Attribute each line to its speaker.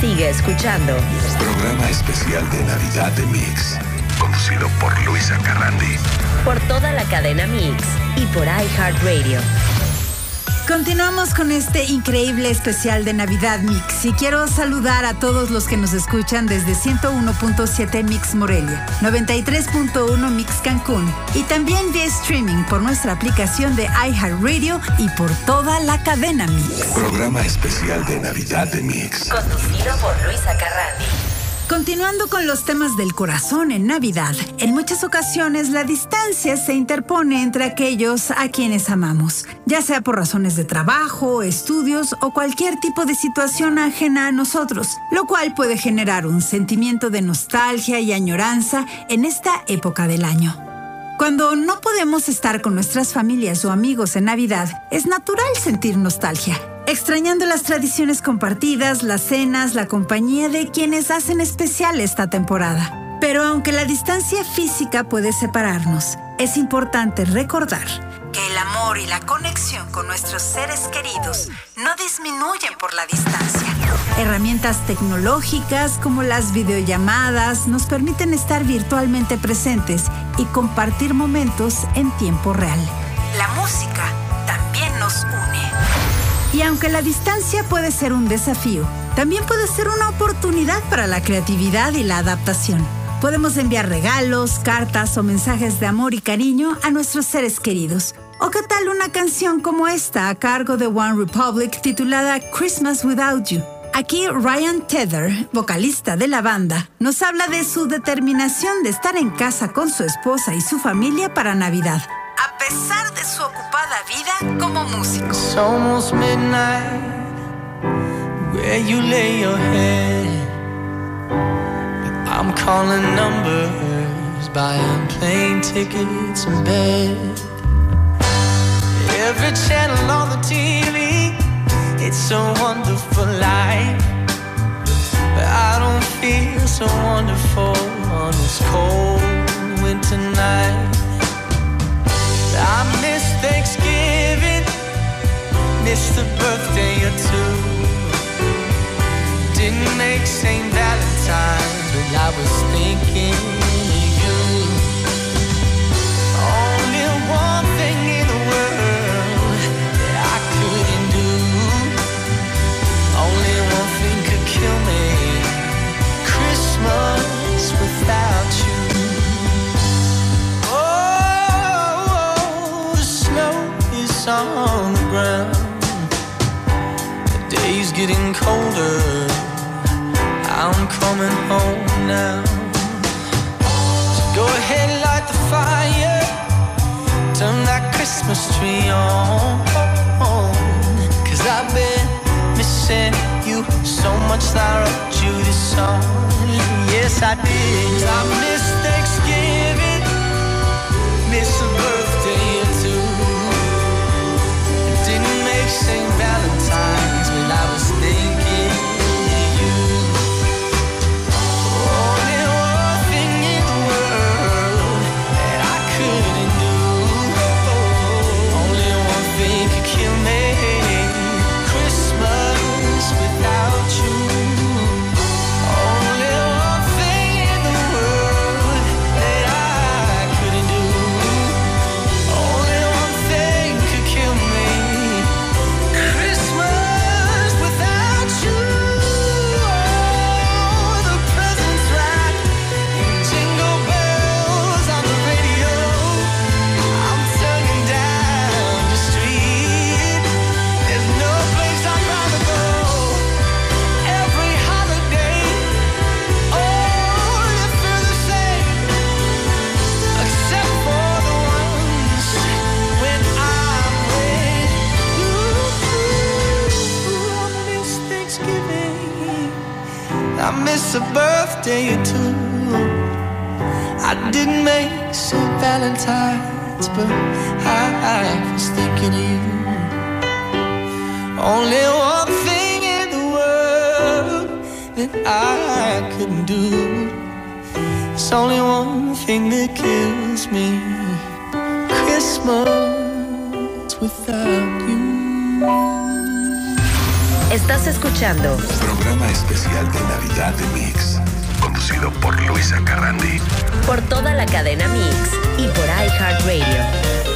Speaker 1: Sigue escuchando.
Speaker 2: Programa especial de Navidad de Mix. Conducido por Luisa Carrandi.
Speaker 1: Por toda la cadena Mix y por iHeartRadio.
Speaker 3: Continuamos con este increíble especial de Navidad Mix y quiero saludar a todos los que nos escuchan desde 101.7 Mix Morelia, 93.1 Mix Cancún y también vía streaming por nuestra aplicación de iHeartRadio y por toda la cadena Mix.
Speaker 2: Programa especial de Navidad de Mix.
Speaker 1: Conducido por Luisa Carrandi.
Speaker 3: Continuando con los temas del corazón en Navidad, en muchas ocasiones la distancia se interpone entre aquellos a quienes amamos, ya sea por razones de trabajo, estudios o cualquier tipo de situación ajena a nosotros, lo cual puede generar un sentimiento de nostalgia y añoranza en esta época del año. Cuando no podemos estar con nuestras familias o amigos en Navidad, es natural sentir nostalgia extrañando las tradiciones compartidas, las cenas, la compañía de quienes hacen especial esta temporada. Pero aunque la distancia física puede separarnos, es importante recordar que el amor y la conexión con nuestros seres queridos no disminuyen por la distancia. Herramientas tecnológicas como las videollamadas nos permiten estar virtualmente presentes y compartir momentos en tiempo real. La música. Y aunque la distancia puede ser un desafío, también puede ser una oportunidad para la creatividad y la adaptación. Podemos enviar regalos, cartas o mensajes de amor y cariño a nuestros seres queridos. ¿O qué tal una canción como esta a cargo de One Republic titulada Christmas Without You? Aquí Ryan Tether, vocalista de la banda, nos habla de su determinación de estar en casa con su esposa y su familia para Navidad, pesar de su ocupada vida como músico.
Speaker 4: It's almost midnight where you lay your head. I'm calling numbers, buying plane tickets and bed. Every channel on the TV, it's a wonderful life. But I don't feel so wonderful on this cold winter night. Getting colder. I'm coming home now. Go ahead, light the fire. Turn that Christmas tree on. Cause I've been missing you so much I wrote you this song. Yes, I did. I miss miss a birthday or two. I didn't make St. Valentine's, but I was thinking of you. Only one thing in the world that I couldn't do. It's only one thing that kills me. Christmas without you.
Speaker 1: Estás escuchando
Speaker 2: Programa especial de Navidad de Mix. Conducido por Luisa Carrandi.
Speaker 1: por toda la cadena Mix y por iHeartRadio.